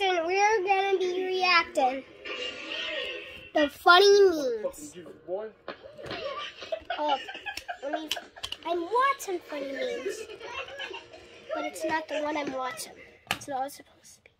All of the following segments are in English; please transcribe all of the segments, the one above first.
We're gonna be reacting the funny memes. Oh, I mean, I'm watching funny memes, but it's not the one I'm watching. It's not supposed to be.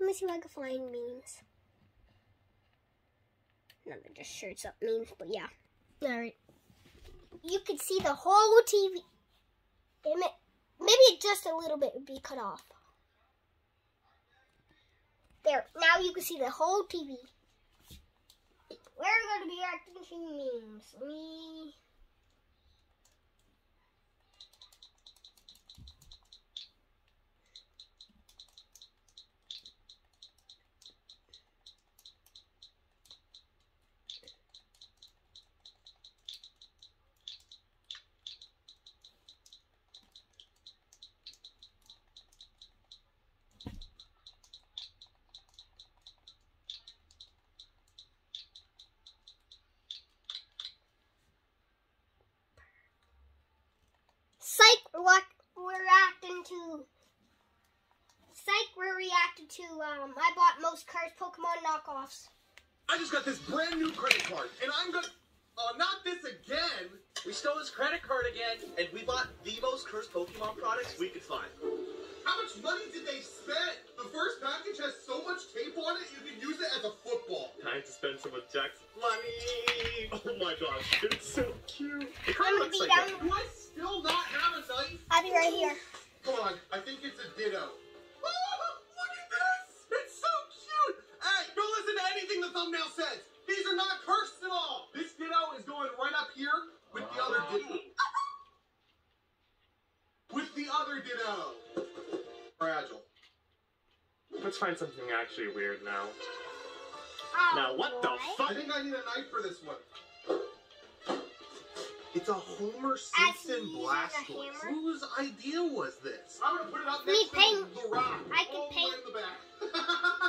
Let me see if I can find memes. No, they're just shirts up memes, but yeah. Alright. You could see the whole TV. Maybe just a little bit would be cut off. There, now you can see the whole TV. We're going to be acting memes. Me... Psych, what we're reacting to. Psych, we're reacting to. Um, I bought most cursed Pokemon knockoffs. I just got this brand new credit card, and I'm gonna. Oh, not this again! We stole his credit card again, and we bought the most cursed Pokemon products we could find. How much money did they spend? The first package has so much tape on it, you can use it as a football. Time to spend some of Jack's money. Oh my gosh, it's so cute. It I'm kind gonna of be looks like down. Do I still not have a knife? I'll be right here. Come on, I think it's a ditto. Thumbnail says. These are not cursed at all. This ditto is going right up here with the other ditto. With the other ditto. Fragile. Let's find something actually weird now. Oh, Now, what the fuck? I think I need a knife for this one. It's a Homer Simpson Simpson Blastoise. Blastoise. Whose idea was this? I'm gonna put it up Me next paint. to the rock. I can all the paint. in the back.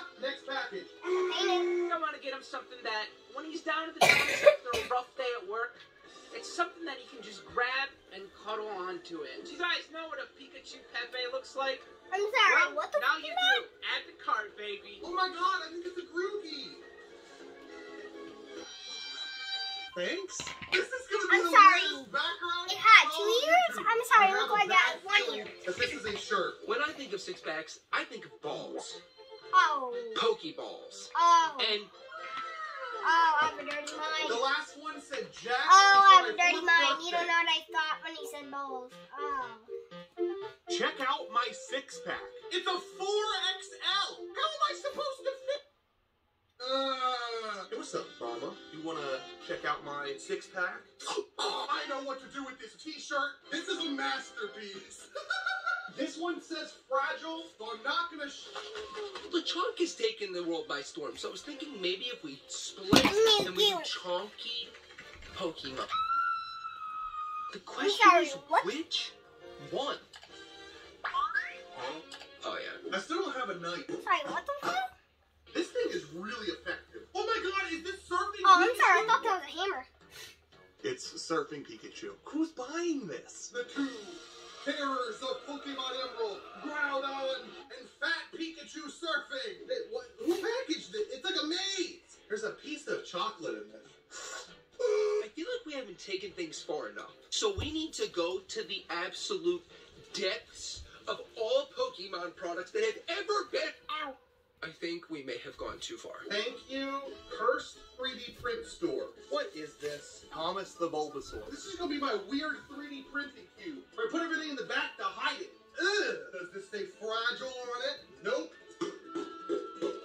next package. Paint I want to get him something that when he's down at the dumps after a rough day at work, it's something that he can just grab and cuddle onto it. Do you guys know what a Pikachu Pepe looks like? I'm sorry. Well, what the now fuck you do. Add the card, baby. Oh my god, I think it's a Grookey. Thanks. This is gonna be I'm the sorry. background. It had on two ears? I'm sorry, I look like that one feeling ear. That this is a shirt. When I think of six packs, I think of balls. Oh. Pokeballs. Oh. And Oh, I have a dirty The mind. last one said Jack. Oh, I have a dirty mind. You don't know what I thought when he said balls. Oh. Check out my six pack. It's a 4XL. How am I supposed to fit? Uh, hey, what's up, Mama? You wanna check out my six pack? Oh, I know what to do with this T-shirt. This is a masterpiece. this one says fragile, so I'm not gonna. Sh- Lechonk is taking the world by storm, so I was thinking maybe if we split Me and we do too. chonky Pokemon. The question sorry, is what? which one? Oh yeah. I still don't have a knife. Sorry, what the fuck? This thing is really effective. Oh my god, is this surfing? Oh, I'm sorry. I thought that was a hammer. It's surfing Pikachu. Who's buying this? The two terrors of Pokemon Emerald, Groudon and Fat Pikachu surfing. Hey, what, who packaged it? It's like a maze. There's a piece of chocolate in there. I feel like we haven't taken things far enough. So we need to go to the absolute depths of all Pokemon products that have ever been. Ow. I think we may have gone too far. Thank you, Cursed 3D Print Store. What is this? Thomas the Bulbasaur. This is gonna be my weird 3D printing cube. I put everything in the back to hide it. Ugh. Does this say fragile on it? Nope.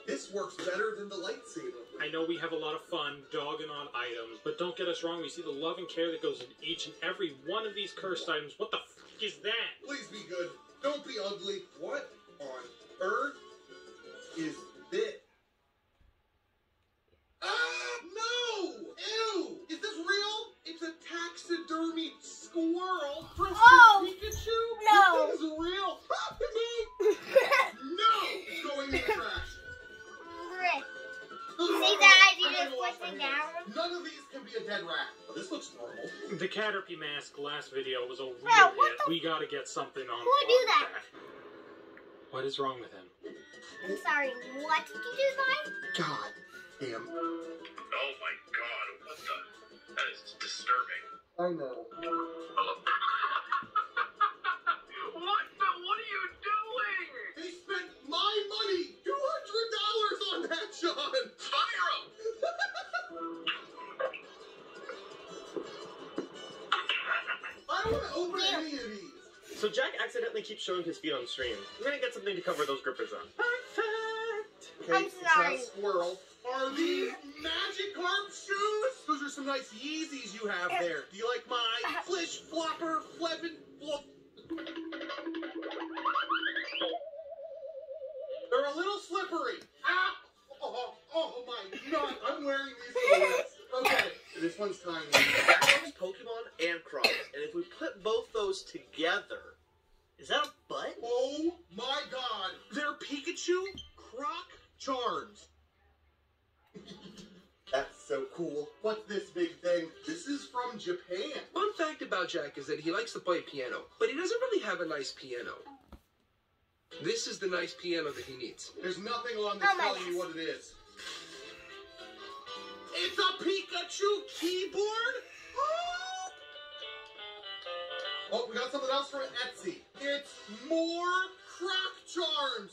This works better than the lightsaber. I know we have a lot of fun dogging on items, but don't get us wrong, we see the love and care that goes in each and every one of these cursed items. What the fuck is that? Please be good. Don't be ugly. What on earth is this? Ah, no! Ew! Is this real? It's a taxidermy squirrel dressed Oh, as Pikachu? no. This thing is real. no! It's going in the trash. Rick. See that? I just haven't push it down. None of these can be a dead rat. This looks normal. The Caterpie mask last video was a real Well, Wow, Good what hit. We gotta get something on. Who would do on that? What is wrong with him? I'm sorry, what did you do, Mike? God damn. Oh my god, what the? That is disturbing. I know. what the? What are you doing? They spent my money! $200 on that, John! Fire him! I don't want to open any of these. So Jack accidentally keeps showing his feet on stream. We're gonna get something to cover those grippers on. Perfect! I'm it's sorry. not a squirrel. Are these Magikarp shoes? Those are some nice Yeezys you have there. Do you like my Flish Flopper Flevin Flop? They're a little slippery. Ah! Oh, oh my god, I'm wearing these shorts. Okay, this one's tiny. That Pokemon and Crocs, and if we put both those together, is that a butt? Oh my god, they're Pikachu Croc Charms. That's so cool. What's this big thing? This is from Japan. Fun fact about Jack is that he likes to play piano, but he doesn't really have a nice piano. This is the nice piano that he needs. There's nothing on this Oh telling you what it is. It's a Pikachu keyboard? Oh, we got something else from Etsy. It's more Croc Charms.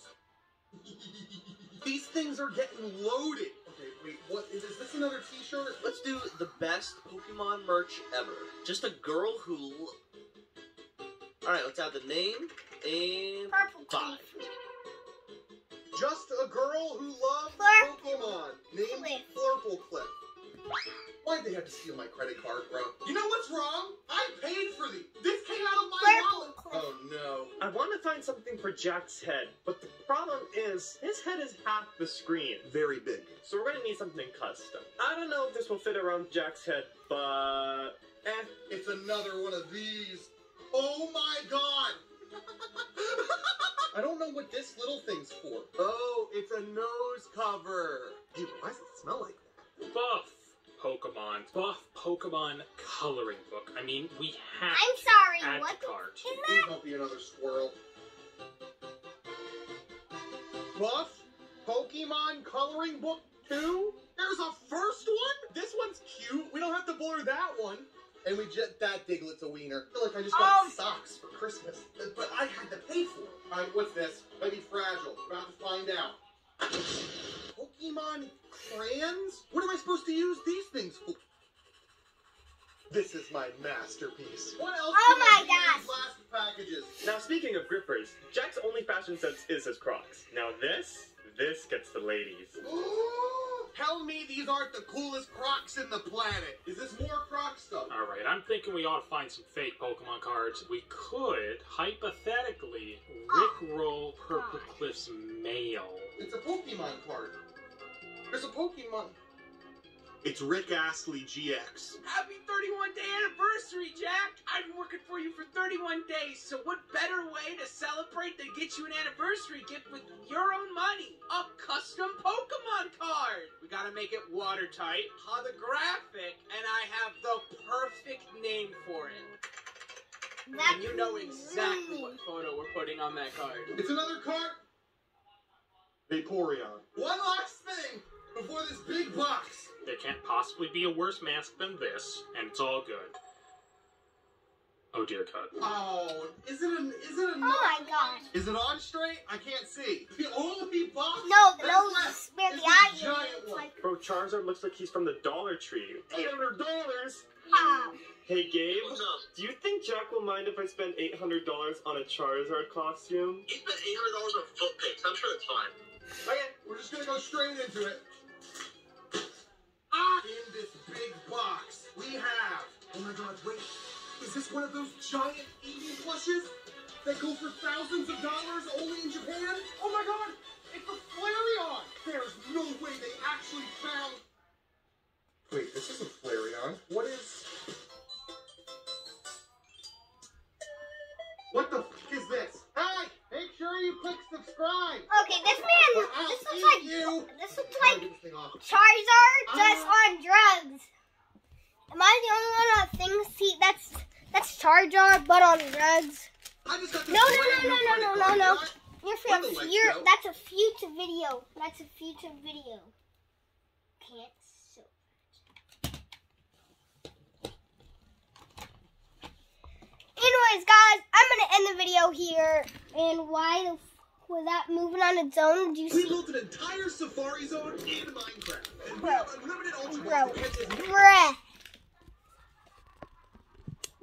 These things are getting loaded. Okay, wait, what is, is this another t-shirt? Let's do the best Pokemon merch ever. Just a girl who. Alright, let's add the name and. Purple Five. teeth. Just a girl who loves Fleur- Pokemon. Named Cliff. Flurple Cliff. Why'd they have to steal my credit card, bro? You know what's wrong? I paid for these. This came out of my wallet. Oh no. I want to find something for Jack's head, but the problem is his head is half the screen. Very big. So we're gonna need something custom. I don't know if this will fit around Jack's head, but eh. It's another one of these. Oh my god. I don't know what this little thing's for. Oh, it's a nose cover. Dude, why does it smell like that? Buff Pokemon. Buff Pokemon coloring book. I mean, we have I'm to sorry, add what to the cart. is Please that? don't be another squirrel. Buff Pokemon coloring book 2? There's a first one? This one's cute. We don't have to blur that one. And we just that Diglett's a wiener. I feel like I just got Oh. socks for Christmas. But I had to pay for it. Alright, what's this? Maybe fragile. About to find out. Pokemon crayons? What am I supposed to use these things for? This is my masterpiece. What else Oh my gosh. these last packages? Now speaking of grippers, Jack's only fashion sense is his Crocs. Now this, this gets the ladies. Tell me these aren't the coolest Crocs in the planet. Is this more Croc stuff? Alright, I'm thinking we ought to find some fake Pokemon cards. We could, hypothetically, ah. Rickroll Purple Cliff's mail. It's a Pokemon card. There's a Pokemon. It's Rick Astley GX. Happy 31 day anniversary, Jack! I've been working for you for 31 days, so what better way to celebrate than get you an anniversary gift with your own money? A custom Pokemon card! We gotta make it watertight, holographic, and I have the perfect name for it. That's And you know exactly me. what photo we're putting on that card. It's another card. Vaporeon. One last thing before this big box. There can't possibly be a worse mask than this, and it's all good. Oh dear God. Oh, is it a? Is it a? Oh my gosh. Is it on straight? I can't see. The only box. No, the that's nose is where is the eye giant is. It's one. like, Bro, Charizard looks like he's from the Dollar Tree. Eight hundred dollars. wow. Hey Gabe, What's up? do you think Jack will mind if I spend eight hundred dollars on a Charizard costume? He spent eight hundred dollars on foot pics. I'm sure it's fine. Okay. We're just gonna go straight into it. Ah! In this big box, we have. Oh my God! Wait, is this one of those giant Eevee plushes that go for thousands of dollars only in Japan? Oh my God! It's a Flareon. There's no way they actually found. Wait, this isn't Flareon. What is? What the f is this? Hey, make sure you click subscribe. Okay, this man, or I'll this looks like, you. this looks How do I like get this thing off? Charizard just Uh. on drugs. Am I the only one that thinks he, that's, that's Char Jar, but on drugs. I just got No, no, no, new no, no, no, no, no. You're from you're. That's a future video. That's a future video. Can't so. Anyways, guys, I'm gonna end the video here. And why the was that moving on its own? Did you We see? built an entire safari zone in Minecraft. And we Bro. have unlimited ultra Bro. balls that catch as Bruh.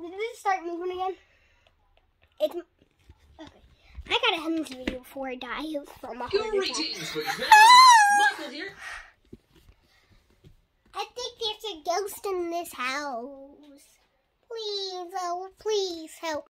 Did it start moving again? It's okay. I gotta end this video before I die from a heart attack. Greetings, boys. Michael here. I think there's a ghost in this house. Please, oh, please help